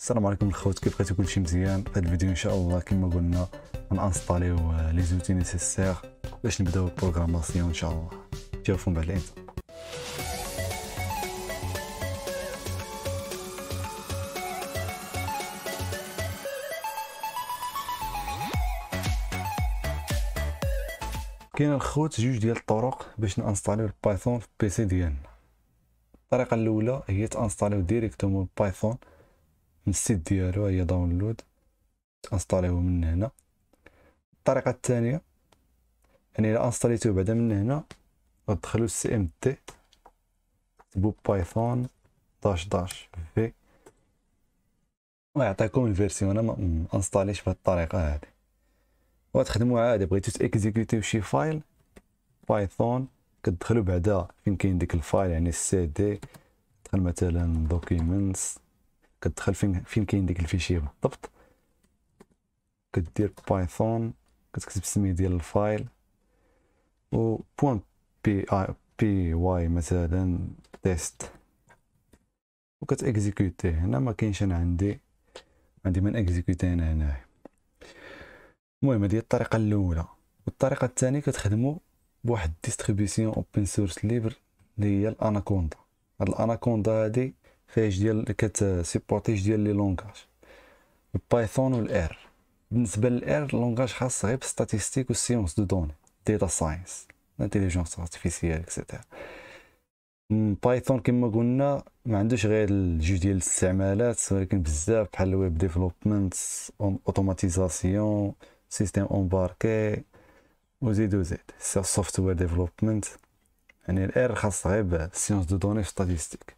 السلام عليكم الخوت كيف بقيتو كلشي مزيان؟ هاد الفيديو إن شاء الله كما قلنا غن installer يو les outils nécessaires باش نبداو ال programmation إن شاء الله. شوفوا بعد ال intro. كاين الخوت جوج ديال الطرق باش ن installer يو ال Python في ال PC ديالنا. الطريقة الأولى هي ت installer يو directement Python من ال site ديالو هي download. ت installer يوه من هنا. الطريقة الثانية يعني إلا installer يتوه بعدا من هنا غتدخلوا ال CMD. تكتبوا Python dash dash v. ويعطيكم ال version. أنا ما installer يش بهذه الطريقة هذه وتخدموا عادي بغيتو ت exécuter يو شي file. Python كتدخلوا بعدا فين كاين ديك ال file يعني السي دي. تدخل مثلا documents كتدخل فين فين كاين ديك ال fichier بالضبط كدير Python كتكتب السمية ديال ال file. و point بي اي py مثلا test وكت exécuter هنا ما كاينش أنا عندي عندي من exécuter هنا هنايا. المهم هذه الطريقة الأولى. والطريقة الثانية كتخدموا بواحد distribution open source libre اللي هي الأناكوندا. هاد الأناكوندا هادي جوج ديال كت supporter جوج ديال les langages. ال Python وال R بالنسبة لل R langage خاص غير ب statistiques و science de données data science intelligence artificielle et cetera Python كما قلنا ما عندوش غير جوج ديال الاستعمالات ولكن بزاف بحال ال web development automatisation système embarqué وزيد وزيد software development يعني ال R خاص غير ب science de données statistiques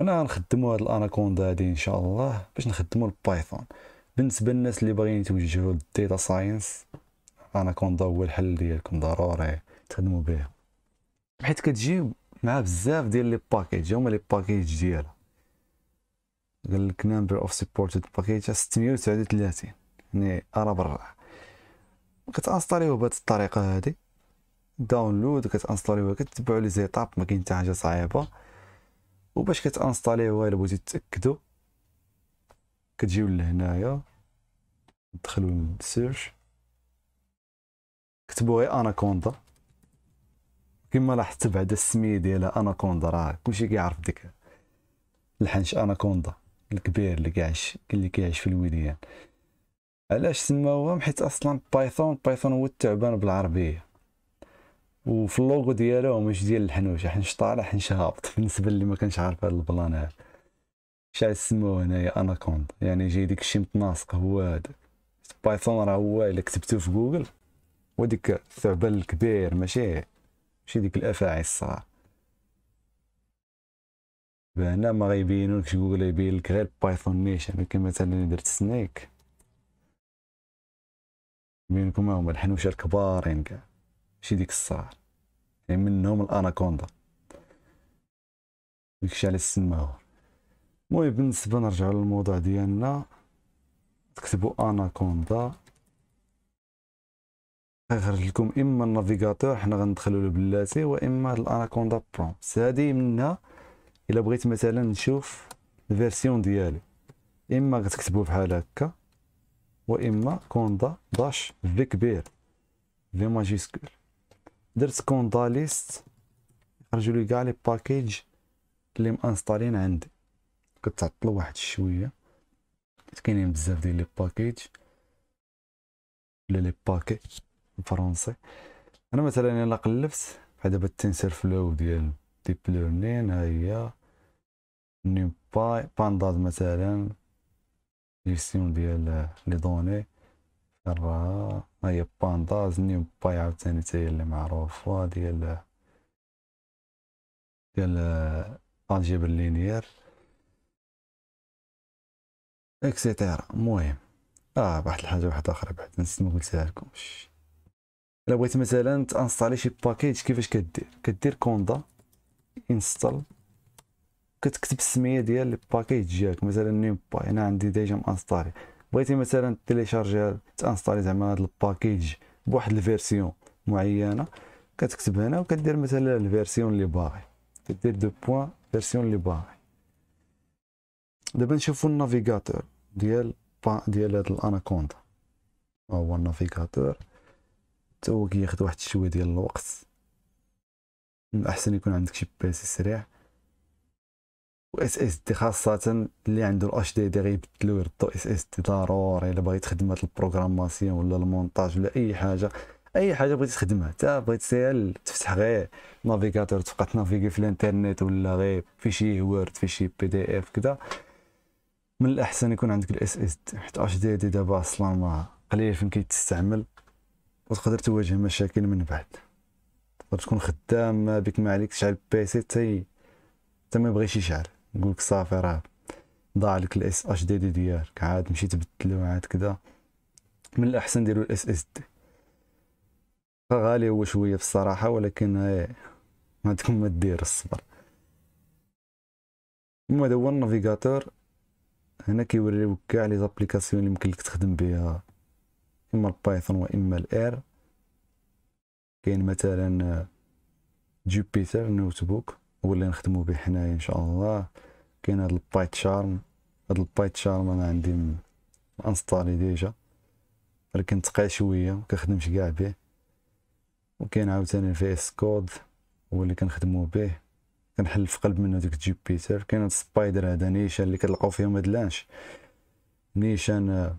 أنا غنخدمو هاد الأناكوندا هادي إن شاء الله باش نخدمو ال Python. بالنسبة للناس اللي باغيين يتوجهوا لل data science Anaconda هو الحل ديالكم ضروري تخدموا به حيت كتجي مع بزاف ديال les packages هما les packages ديالها. قال لك number of supported packages 639 يعني ارا برا. كت installيوه بهاد الطريقة هادي. download كت installيوه كتبعوا les étapes ما كاين حتى حاجة صعيبة. وباش كت installيوها الا بغيتو تاكدوا كتجيو لهنايا تدخلوا لل search كتبوا غير أناكوندا. كما لاحظت بعد السمية ديالها أناكوندا راه كلشي كيعرف ديك الحنش أناكوندا الكبير اللي كيعيش اللي كيعيش في الوديان. علاش سماوهم حيت أصلا Python Python هو التعبان بالعربية. وفي اللوغو ديالو مش ديال الحنوش حنش طالع حنش هابط. بالنسبة اللي ما كانش عارف هذا ال plan هذا علاش سموه هنايا؟ أناكوند. يعني جاي ديك الشيء متناسق. هو هذا Python راه هو إلا كتبتو في جوجل وديك الثعبان الكبير ماشي ماشي ديك الأفاعي الصغار. هنا ما غيبينولكش جوجل يبين لك غير Python نيشان. ولكن مثلا درت snake بينكم هما الحنوشة الكبارين كاع. ماشي ديك الصغار يعني منهم الاناكوندا. داكشي علاش سماو المهم بالنسبة نرجعو للموضوع ديالنا. تكتبوا اناكوندا. غيخرج لكم إما ال navigateur حنا غندخلو له بلاتي وإما ال Anaconda Prompt هادي منها إلا بغيت مثلا نشوف ال version ديالي إما غتكتبوا بحال هكا وإما conda dash V كبير V majuscule. درت conda list خرجوا لي كاع les packages اللي م installين عندي. كتعطلوا واحد شوية. كاينين بزاف ديال les packages ولا les paquets بالفرنسي أنا مثلا إلا قلبت بحال دابا ال TensorFlow ديال deep learning ها هي. NumPy Pandas مثلا. جيستيون ديال les données. راها هي Pandas NumPy عاوتاني تا هي اللي معروفة ديال ديال الجبر linéaire et cetera المهم آه واحد الحاجة واحدة أخرى بعد نسيت ما قلتها لكمش. إلا بغيت مثلا ت installer شي package كيفاش كدير؟ كدير conda install كتكتب السمية ديال ال package ديالك مثلا NumPy أنا عندي déjà م installer. بغيتي مثلا télécharger ت installer زعما هاد ال package بواحد ال version معينة كتكتب هنا وكدير مثلا ال version اللي باغي. كدير deux points version اللي باغي. دابا نشوفو ال navigateur ديال ديال هاد الاناكوندا. هو ال navigateur. هو كياخد واحد شوية ديال الوقت. من الاحسن يكون عندك شي PC سريع. و SSD خاصة اللي عنده ال HDD غيبدلو يردو SSD ضروري إلا بغيت تخدم هاد ال programmation ولا المونتاج ولا أي حاجة. أي حاجة بغيتي تخدمها. حتى بغيت سيال تفتح غير navigateur تبقى ت naviguer في الانترنت ولا غير في شي Word في شي PDF كذا من الأحسن يكون عندك ال SSD. حيت HDD دابا أصلا ما قليل فين كيتستعمل وتقدر تواجه مشاكل من بعد. تقدر تكون خدام بك ما عليك تشعل PC حتى ما يبغيش يشعل نقولك صافي راه ضاع لك ال S HDD ديالك عاد مشي تبدلو عاد كذا من الأحسن ديرو ال SSD غالي هو شوية بصراحة ولكن ما عندكم ما دير الصبر. المهم هذا هو ال navigateur. هنا كيوريوك كاع les applications اللي يمكن لك تخدم بها إما ال Python وإما ال R كاين مثلا Jupyter Notebook هو نخدمو به حنايا إن شاء الله. كاين هاد ال PyCharm. هاد ال PyCharm أنا عندي installé déjà. ولكن تقع شوية مكنخدمش كاع به. وكاين عاوتاني ال VS Code هو اللي كنخدمو به. كنحل في قلب منه ديك Jupyter كاين هاد Spyder هذا نيشان اللي كتلقاو فيهم هاد launch نيشان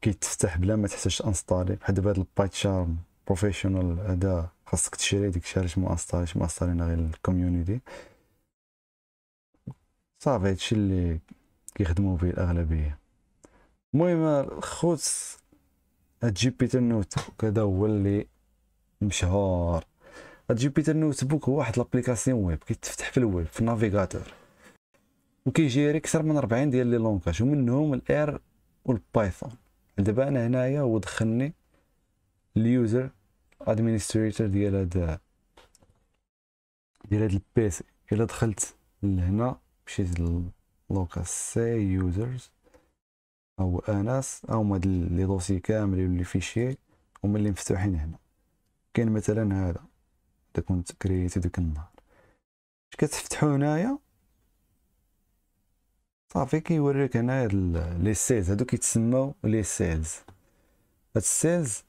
كيتفتح بلا ما تحتاج installer. بحال دابا هاد ال PyCharm. professional هذا خاصك تشري ديك علاش ما installيش ما installينا غير ال community صافي هادشي اللي كيخدموا به الأغلبية. المهم خوتي هاد Jupyter Notebook هو اللي مشهور. هاد Jupyter Notebook هو واحد l'application web كيتفتح في الويب في ال navigateur. وكي gérer أكثر من 40 ديال les langages ومنهم ال R وال Python دابا أنا هنايا ودخلني ال user administrator ديال هاد ديال هاد ال PC إلا دخلت لهنا مشيت local C Users أو أناس أو هما les dossiers كاملين les fichiers هما اللي مفتوحين هنا. كاين مثلا هذا. إذا كنت كرييتي ديك النهار. اش كتفتحو هنايا؟ صافي كيوريك هنايا les cells هادو كيتسموا les cells هاد ال cells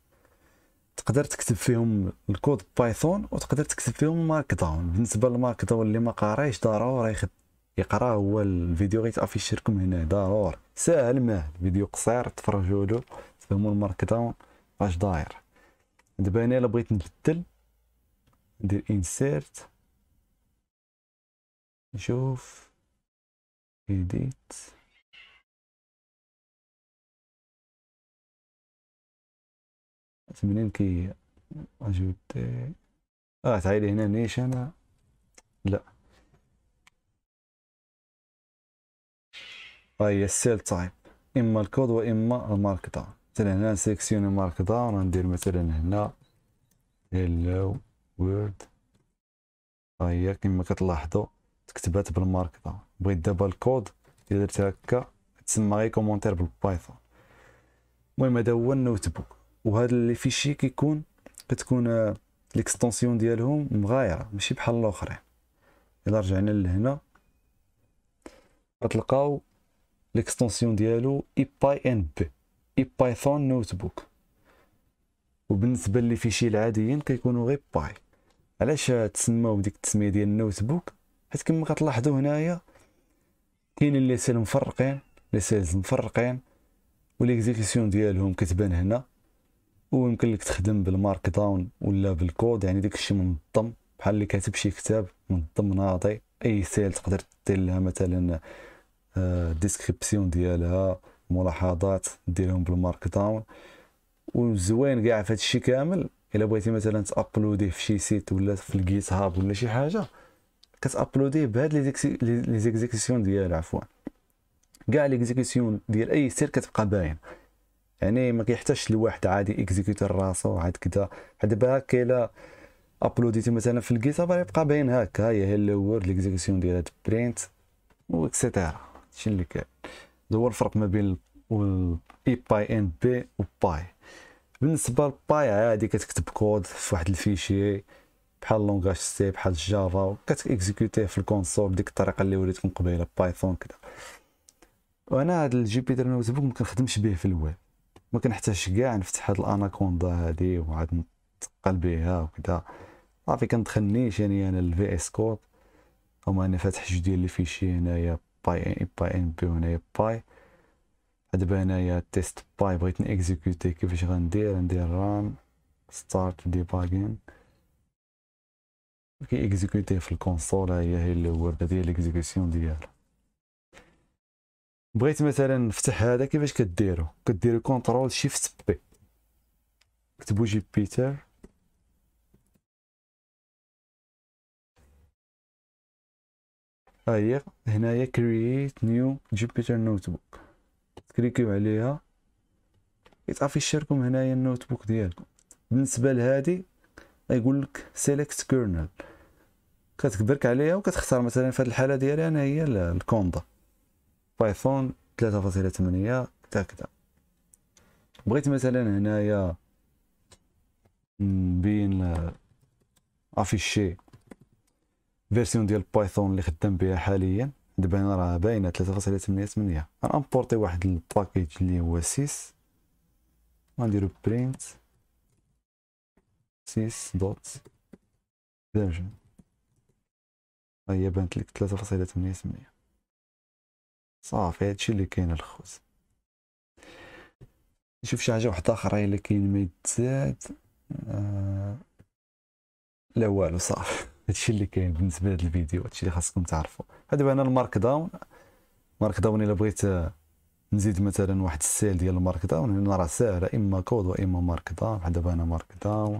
تقدر تكتب فيهم ال code Python وتقدر تكتب فيهم Markdown بالنسبة لل Markdown اللي ما قاريش ضروري يقرا هو الفيديو غيتافيش لكم هنا. ضروري. ساهل ماهل فيديو قصير تفرجوا له. تفهموا ال Markdown اش داير. دابا أنا إلا بغيت نبدل. ندير insert نشوف. edit منين كي اجوتي آه تعالي هنا نيش أنا؟ لا. هاي ال cell type إما الكود وإما ال Markdown. مثلا هنا نسيكسيوني Markdown ندير مثلا هنا hello world هي كما كتلاحظوا تكتبات بال Markdown. بغيت دابا الكود الا درت هكا تسمى غير commentaire بال Python المهم هذا هو ال notebook وهذا ال les fichiers كيكون كتكون les extensions ديالهم مغايرة ماشي بحال الآخرين. إلا رجعنا لهنا غتلقاو l'extension ديالو إي باي إن بي إي بايثون نوت بوك وبالنسبة les fichiers العاديين كيكونوا غير py. علاش تسماو بديك التسمية ديال ال notebook حيت كما كتلاحظوا هنايا كاينين les cells مفرقين les cells مفرقين و l'exécution ديالهم كتبان هنا. ويمكن لك تخدم بال Markdown ولا بالكود يعني داك الشيء منظم بحال اللي كاتب شي كتاب منظم ناضي أي cell تقدر دير لها مثلا description آه، ديالها ملاحظات ديرهم بال Markdown. وزوين كاع في هادشي كامل. إلا بغيتي مثلا تابلوديه في شي site ولا في ال GitHub ولا شي حاجة كتابلوديه بهاد les exécutions ديال عفوا. كاع l'exécution ديال أي cell كتبقى باين. يعني ما كيحتاجش لواحد عادي اكزيكوتر راسو عاد كذا دابا هكا الا ابلوديتي مثلا في ال GitHub يبقى باين هكا هي هي world l'exécution ديال هاد print et cetera هادشي اللي كاين؟ هو الفرق ما بين ipynb و py بالنسبة ل py عادي كتكتب كود في واحد ال fichier بحال langage C بحال الجافا كتاكزيكوتيه في ال console بديك الطريقة اللي وريتكم قبيلة Python كذا وأنا هذا ال Jupyter notebook ما كنخدمش به في الويب ما كنحتاجش كاع نفتح هاد الاناكوندا هادي وعاد نتقل بها وكذا صافي كندخل نيشاني أنا ال VS Code هما أنا فاتح جوج ديال les fichiers هنايا py ipynb وهنايا py. دابا هنايا test py بغيت نيكزيكوتي كيفاش غندير ندير run start debugging كي إكزيكوتي في ال console هي هي اللي هو ديال l'exécution ديالها. بغيت مثلا نفتح هذا كيفاش كديرو؟ كديرو Control Shift P. كتبو Jupyter ها هي هنايا create new Jupyter notebook عليها. يتافيشركم هنايا ال notebook ديالكم. بالنسبة لهادي يقول لك select kernel كتبرك عليها وكتختار مثلا في هذه الحالة ديالي أنا هي ال conda. Python 3.8 كذا بغيت مثلا هنايا نبين أفيشي version ديال Python اللي خدام بها حاليا. دابا هنا راه باينة 3.88 غنامبورتي واحد ال package اللي هو 6 غنديرو print sys dot version هي بانت لك 3.88 صافي هادشي اللي كاين الخوت نشوف شي حاجة واحدة أخرى إلا كاين ما يتزاد. آه... لا والو صافي. هادشي اللي كاين بالنسبة لهاد الفيديو هادشي اللي خاصكم تعرفوا دابا أنا ال Markdown. Markdown إلا بغيت نزيد مثلا واحد ال cell ديال ال Markdown هنا راه ساهلة إما كود وإما Markdown. بحال دابا أنا Markdown.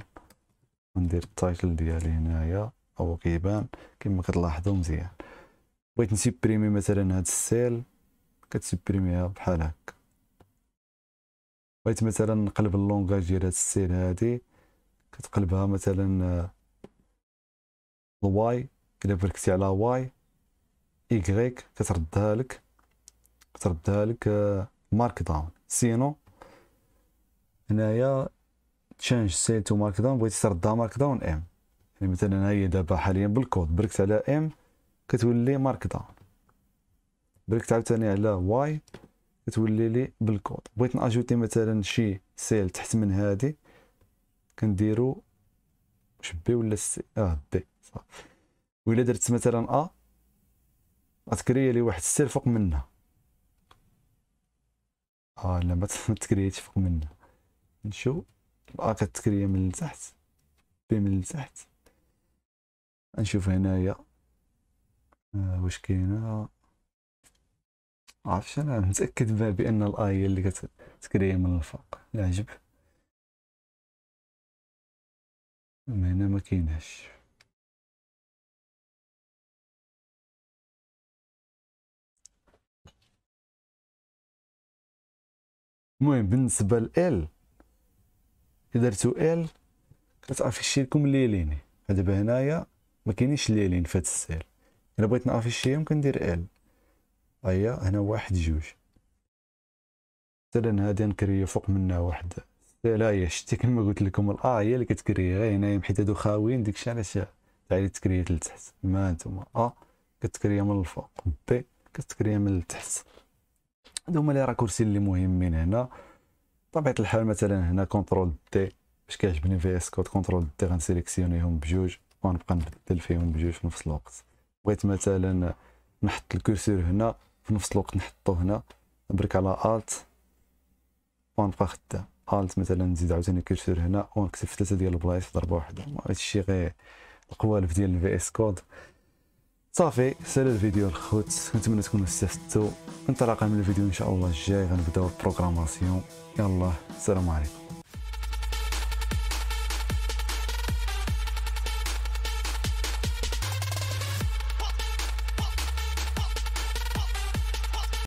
وندير ال title ديالي هنايا. هو كيبان. كما كتلاحظوا مزيان. بغيت نسيبريمي مثلا هاد ال cell. كتسيبريميها بحال هكا. بغيت مثلا نقلب ال langage ديال هاد ال cell هادي كتقلبها مثلا ال Y إلا بركتي على Y ايكغيك كتردها لك كتردها لك Markdown sinon هنايا change cell to Markdown بغيتي تردها Markdown M يعني مثلا هي دابا حاليا بالكود بركت على M كتولي Markdown بركت عاوتاني على Y كتولي لي بالكود. بغيت نأجوتي مثلا شي cell تحت من هادي كنديرو واش B ولا C آه B صافي. وإلا درت مثلا آ غتكري لي واحد cell فوق منها. آه لا ما تكريتش فوق منها. نشوف. آ كتكريا من التحت B من التحت نشوف هنايا. آه واش كاينة. عرفتش أنا متأكد بأن الاي اللي كتكري من الفوق العجب هنا ما كايناش المهم بالنسبة ل ال درتو ال كتافيشي لكم ليلين دابا هنايا ما كاينينش ليلين في هاد السيل. إلا بغيت نافيشيهم كندير ال هيا هنا واحد جوج. مثلا هادي نكري فوق منها واحد. لا شتي كما قلت لكم الا هي اللي كتكري غير هنايا حيت هادو خاويين داكشي علاش تعالي تكري لتحت. ما نتوما ا كتكري من الفوق. بي كتكري من التحت. هادو هما les raccourcis اللي مهمين هنا. بطبيعة الحال مثلا هنا Control D. باش كيعجبني VS Code Control D غنسيليكسيونيهم بجوج. ونبقى نبدل فيهم بجوج في نفس الوقت. بغيت مثلا نحط ال curseur هنا. في نفس الوقت نحطو هنا نبرك على Alt ونبقى خدام Alt مثلا نزيد عاوتاني ال curseur هنا ونكتب في ثلاثة ديال البلايص في ضربه واحدة هادشي غير القوالب ديال ال VS Code صافي سالا الفيديو الخوت. نتمنى تكونوا استفدتوا. انطلاقا من الفيديو إن شاء الله الجاي. غنبداو البروغراماسيون يلا السلام عليكم.